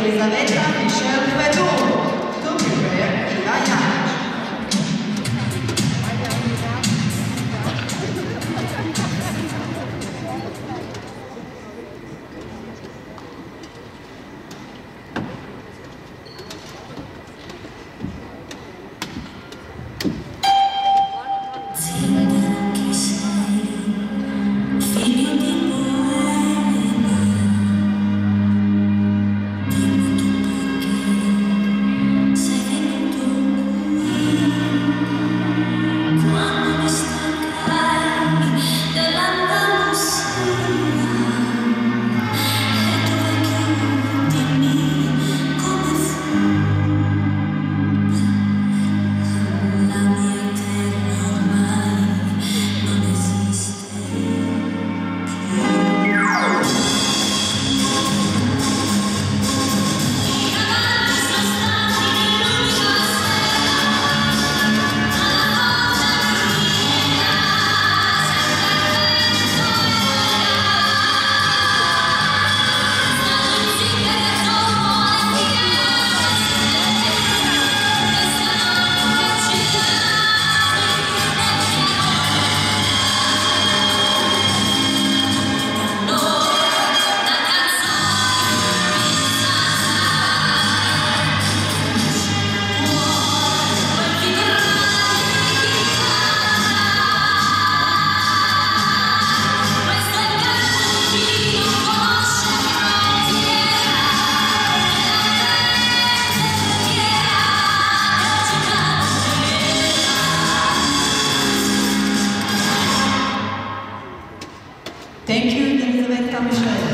Elisabetta Michelle Verdun. Thank you, Elizabeth Kamishkaya.